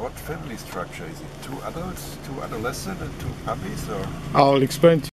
what family structure is it? Two adults, two adolescents, and two puppies, or I'll explain to